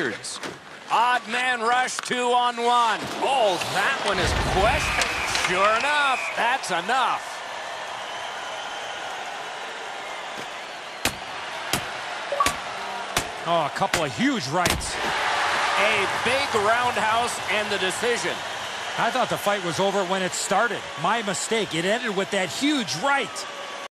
Richards. Odd man rush, two on one. Oh, that one is questioned. Sure enough, that's enough. Oh, a couple of huge rights. A big roundhouse and the decision. I thought the fight was over when it started. My mistake. It ended with that huge right.